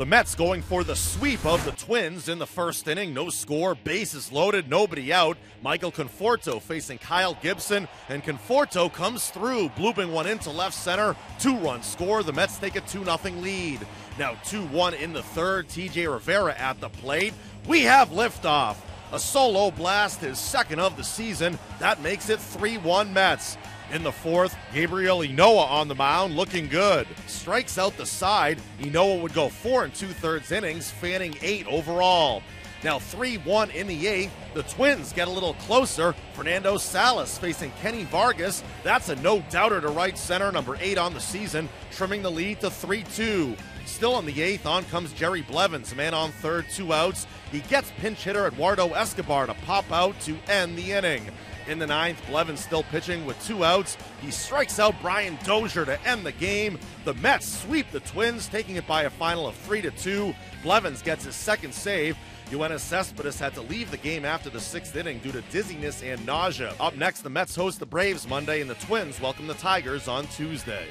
The Mets going for the sweep of the Twins in the first inning. No score, bases loaded, nobody out. Michael Conforto facing Kyle Gibson, and Conforto comes through, blooping one into left center. Two run score. The Mets take a 2 0 lead. Now 2 1 in the third. TJ Rivera at the plate. We have liftoff. A solo blast, his second of the season. That makes it 3 1 Mets. In the fourth, Gabriel Ynoa on the mound, looking good. Strikes out the side. Ynoa would go four and two thirds innings, fanning eight overall. Now 3 1 in the eighth. The Twins get a little closer. Fernando Salas facing Kenny Vargas. That's a no doubter to right center, number eight on the season, trimming the lead to 3 2. Still in the eighth, on comes Jerry Blevins, man on third, two outs. He gets pinch hitter Eduardo Escobar to pop out to end the inning. In the ninth, Blevins still pitching with two outs. He strikes out Brian Dozier to end the game. The Mets sweep the Twins, taking it by a final of three to two. Blevins gets his second save. Yoenis Cespedes had to leave the game after the sixth inning due to dizziness and nausea. Up next, the Mets host the Braves Monday, and the Twins welcome the Tigers on Tuesday.